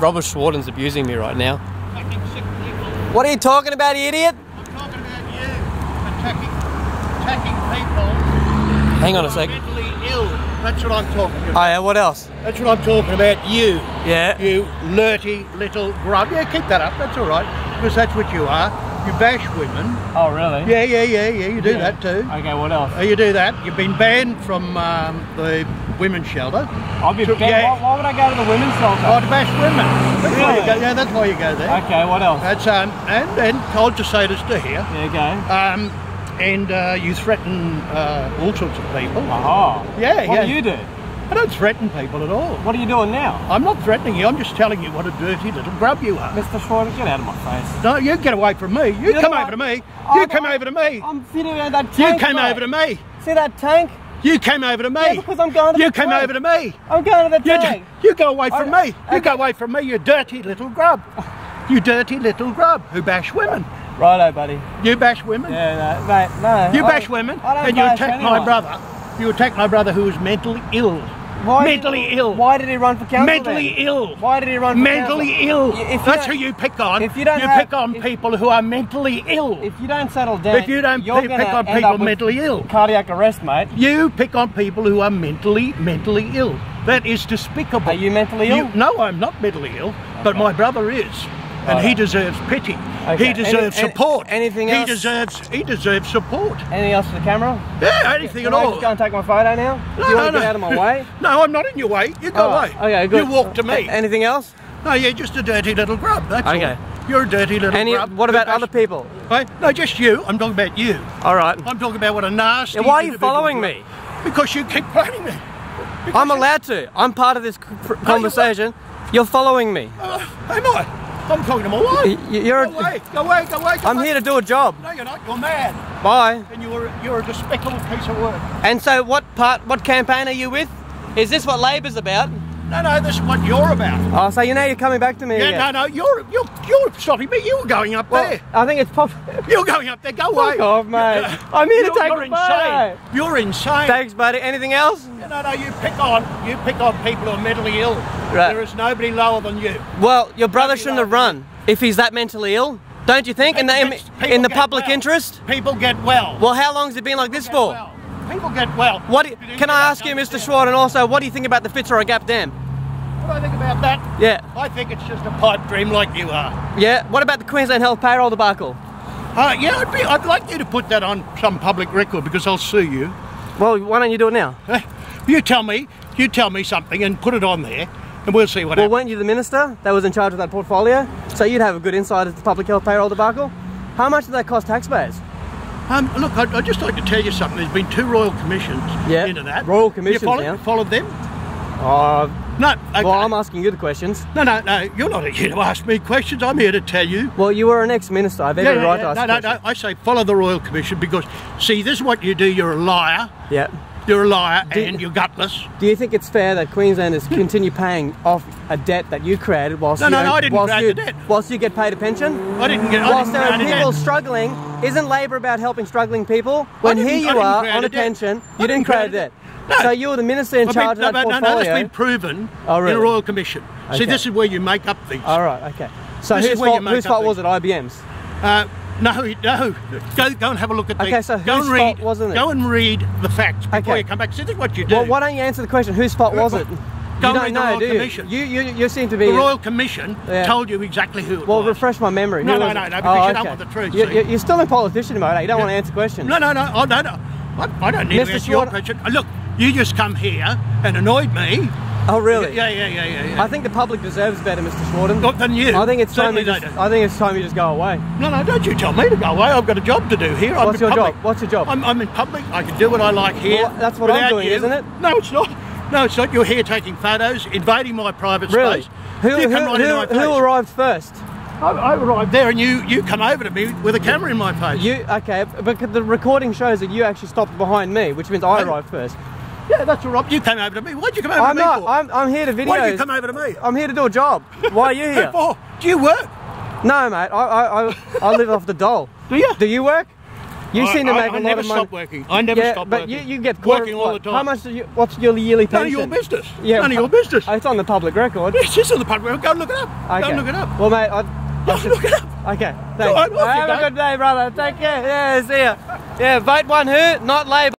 Robert Schwarten's abusing me right now. Attacking. What are you talking about, you idiot? I'm talking about you. Attacking, attacking people. Hang on a second. Mentally ill. That's what I'm talking about. Oh yeah, what else? That's what I'm talking about. You. Yeah. You lurty little grub. Yeah, keep that up. That's all right. Because that's what you are. You bash women. Oh really? Yeah, yeah, yeah, yeah. You do Yeah. that too. Okay, what else? Oh, you do that. You've been banned from um, the women's shelter. I'll be So, yeah. why, why would I go to the women's shelter? Oh, to bash women. That's why you Really? go. Yeah, that's why you go there. Okay, what else? That's um, and and told to say this to here. There you go. Um, and uh, you threaten uh, all sorts of people. Oh. Yeah, What yeah. do you do? I don't threaten people at all. What are you doing now? I'm not threatening you. I'm just telling you what a dirty little grub you are. Mr. Schwarten, get out of my face. No, you get away from me. You You're come over to me. You come over to me. I'm fitting out that tank. You came mate. over to me. See that tank? You came over to me. Yeah, because I'm going to You came tank. over to me. I'm going to the You, tank. you go away from I- me. You go away from me, you dirty little grub. You dirty little grub who bash women. Righto, buddy. You bash women. Yeah, no, mate, no. You I- bash women I don't and you attack my brother. You attack my brother who is mentally ill. Why mentally did, ill. Why did he run for council? mentally then? ill. Why did he run for mentally council? ill. If you That's who you pick on. if you don't you have- pick on if- people who are mentally ill. If you don't settle down, If you don't you're pick- on people mentally ill. cardiac arrest, mate. you pick on people who are mentally mentally ill. That is despicable. Are you mentally ill? You- no, I'm not mentally ill, but my brother is. And he deserves pity. Okay. He deserves Any- any- support. anything he else? deserves he deserves support. Anything else for the camera? Yeah, anything Can at I all. just go and take my photo now? No, Do you want no, to get no. out of my way? No, I'm not in your way. You go Oh, away. Okay, good. You walk to me. A- anything else? No, you're just a dirty little grub. That's Okay. all. You're a dirty little Any? grub. What about other people? No, just you. I'm talking about you. All right. I'm talking about what a nasty. Yeah, why are you following me? Because you keep phoning me. Because I'm allowed to. I'm part of this conversation. You're following me. Uh, am I? I'm talking to my wife. You're. Go away. Go away. Go away. Go I'm away. here to do a job. No, you're not. You're mad. Bye. And you're you're a despicable piece of work. And so, what part? What campaign are you with? Is this what Labor's about? No, no. This is what you're about. Oh, so you know you're coming back to me Yeah, again. no, no. You're you're you're stopping me. You were going up Well, there. I think it's pop. You're going up there. Go away. Fuck off, mate. I'm here to You're- take you're insane. You're insane. Thanks, buddy. Anything else? No, no, you pick on you pick on people who are mentally ill. Right. There is nobody lower than you. Well, your brother Maybe shouldn't have run if he's that mentally ill. Don't you think? In the in, in the public well. interest. People get well. Well, how long has it been like this for? well. People get well. What do can I ask you, Mr. Schwartz, and also what do you think about the Fitzroy Gap Dam? What do I think about that? Yeah, I think it's just a pipe dream like you are. yeah. What about the Queensland Health payroll debacle? Uh, yeah, I'd, be, I'd like you to put that on some public record because I'll sue you. Well, why don't you do it now? You tell me, you tell me something and put it on there, and we'll see what Well, happens. weren't you the minister that was in charge of that portfolio? So you'd have a good insight as to public health payroll debacle. How much did that cost taxpayers? Um, look, I'd, I'd just like to tell you something. There's been two royal commissions Yeah, into that. royal commissions You followed, now. followed them? Oh, No. Okay. well, I'm asking you the questions. no, no, no. You're not here to ask me questions. I'm here to tell you. Well, you were an ex-minister. I have every right to ask no, no, questions. no. I say follow the royal commission because, see, this is what you do. You're a liar. Yeah. You're a liar Do- and you're gutless. Do you think it's fair that Queenslanders continue paying off a debt that you created whilst No, you no, no, I didn't whilst create you, the debt. whilst you get paid a pension? I didn't get. I Whilst didn't there are people struggling, isn't Labor about helping struggling people? When here you are on a a pension, you didn't create a debt. No. So you're the minister in been- charge no, of that no, no, portfolio. that's been proven Oh, really? in a royal commission. See, this is where you make up things. All right, okay. So This whose fault, whose fault was it? IBM's. Uh, no, no. Go, go and have a look at the. Okay, so go whose and read. fault wasn't it? Go and read the facts before Okay. you come back. See, this is what you do. Well, why don't you answer the question? Whose fault was it? Go you don't read the know, Royal do you? Commission. You, you? You seem to be. the Royal Commission Yeah. told you exactly who it well, was. refresh my memory. No, no, no, no, because Oh, you don't okay. want the truth, You, you're still in politician mode. eh? You don't want to answer questions. No, no, no. Oh, no, no. I, I don't need Mr. to answer your question. Look, you just come here and annoyed me. Oh, really? Yeah, yeah, yeah, yeah. yeah. I think the public deserves better, Mr. Schwarten. Not than you. I think it's time you just. do. I think it's time you just go away. No, no, don't you tell me to go away. I've got a job to do here. I'm What's your public. job? What's your job? I'm, I'm in public. I can do what I like here. Well, that's what I'm doing, you. isn't it? No, it's not. No, it's not. You're here taking photos, invading my private Really? space. Who, who, right who, who arrived first? I, I arrived there and you, you come over to me with a camera in my face. You okay? But the recording shows that you actually stopped behind me, which means I arrived first. Yeah, that's all right. You came over to me. Why'd you come over I'm to me for? I'm, I'm here to video. Why did you come over to me? I'm here to do a job. Why are you Who here? for? Do you work? no, mate. I, I, I, I live off the dole. Do you? Do you work? You I- seem to I- make I a lot never of money. stop working. I never yeah, stop but working. you, you get working all what, the time. How much do you? What's your yearly None pension? of your business. Yeah, None of your business. It's on the public record. It's just on the public. Record. Go and look it up. Okay. Go and look it up. Well, mate, I, Go and look it up. okay. Thanks. right, off you Have a go. good day, brother. Take care. Yeah, see ya. Yeah, vote one who, not Labor.